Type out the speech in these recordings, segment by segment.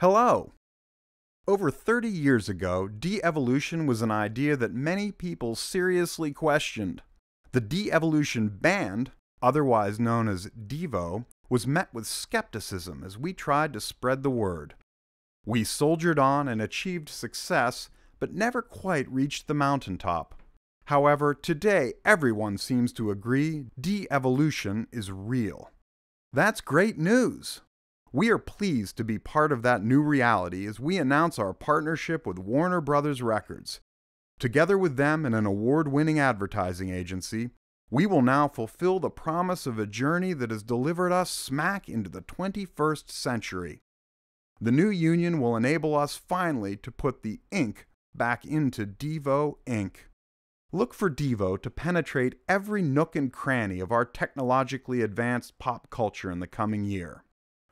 Hello! Over 30 years ago, de evolution was an idea that many people seriously questioned. The de evolution band, otherwise known as Devo, was met with skepticism as we tried to spread the word. We soldiered on and achieved success, but never quite reached the mountaintop. However, today everyone seems to agree de evolution is real. That's great news! We are pleased to be part of that new reality as we announce our partnership with Warner Brothers Records. Together with them and an award winning advertising agency, we will now fulfill the promise of a journey that has delivered us smack into the 21st century. The new union will enable us finally to put the ink back into Devo Inc. Look for Devo to penetrate every nook and cranny of our technologically advanced pop culture in the coming year.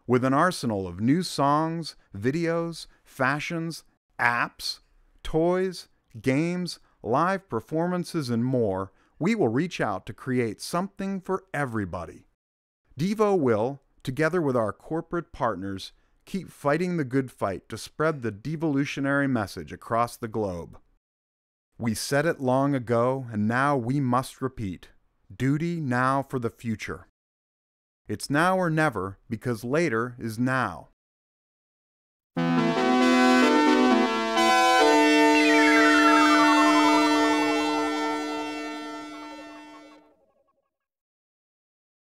With an arsenal of new songs, videos, fashions, apps, toys, games, live performances, and more, we will reach out to create something for everybody. Devo will, together with our corporate partners, keep fighting the good fight to spread the devolutionary message across the globe. We said it long ago, and now we must repeat duty now for the future. It's now or never because later is now.